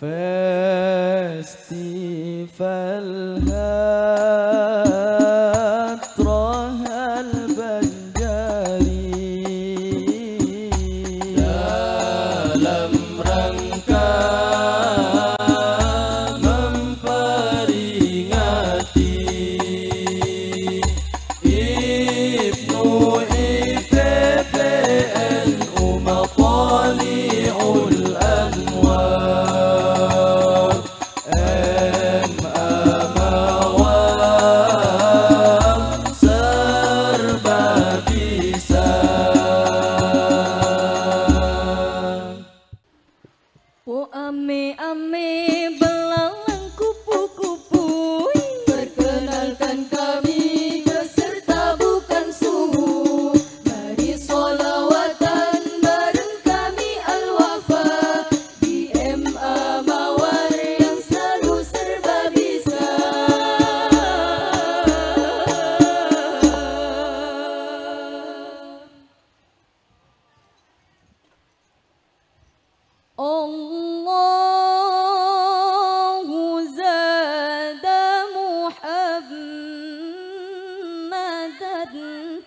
فاستي فالهام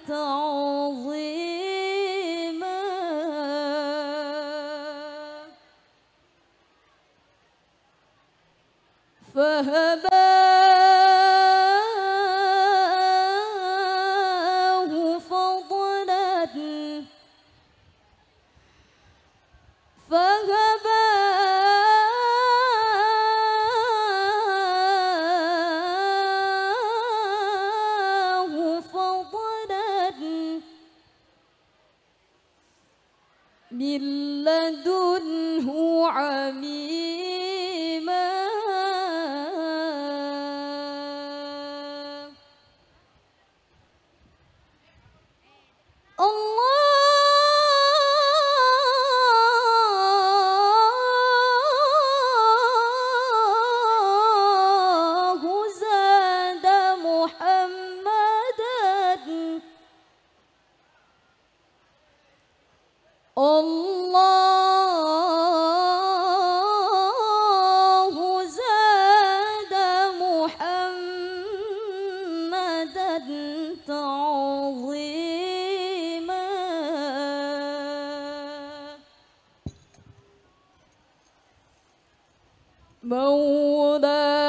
تعظيما فهل من لدنه عميد mão da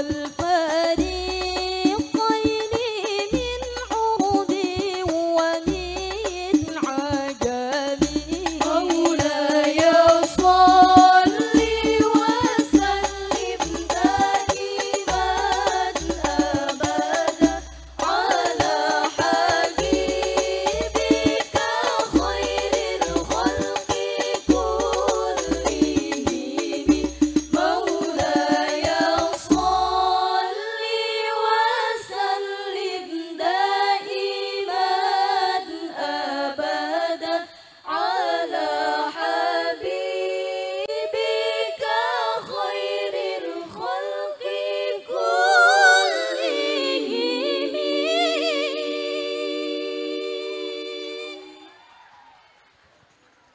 बल